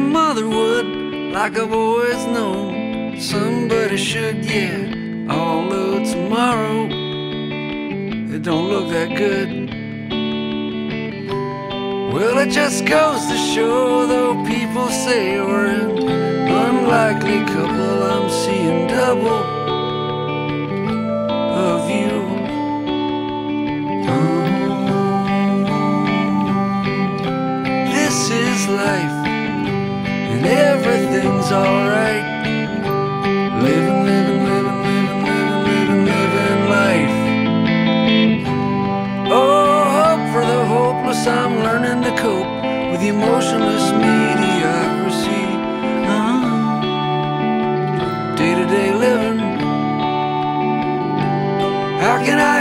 mother would, like I've always known. Somebody should, yeah. Although tomorrow it don't look that good. Well, it just goes to show, though people say we're an unlikely couple, I'm seeing double of you. This is life, and everything's alright. Living, living, living, living, living, living, living life. Oh, hope for the hopeless, I'm learning to cope with emotionless mediocrity. Day to day living. How can I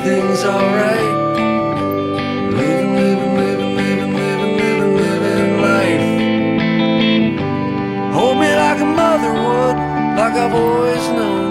everything's alright. Living, living, living, living, living, living, living life. Hold me like a mother would, like I've always known.